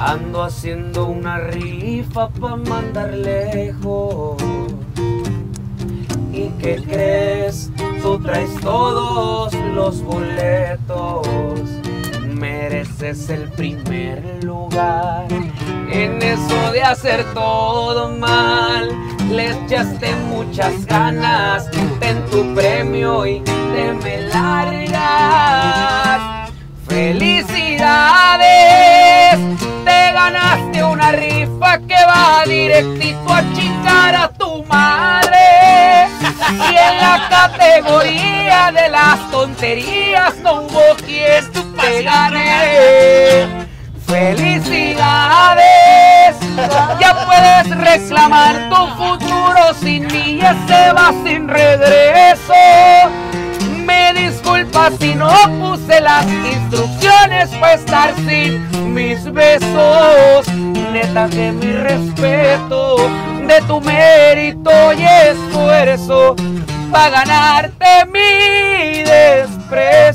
Ando haciendo una rifa pa' mandar lejos. ¿Y qué crees? Tú traes todos los boletos. Mereces el primer lugar. En eso de hacer todo mal, le echaste muchas ganas. Ten tu premio y te me largas. Rifa que va directito a chingar a tu madre. Y en la categoría de las tonterías no hubo quien te gane. ¡Felicidades! Ya puedes reclamar tu futuro sin mí, ese va sin regreso. Me disculpa si no puse las instrucciones para estar sin mis besos. Neta que mi respeto de tu mérito y esfuerzo para ganarte mi deseo.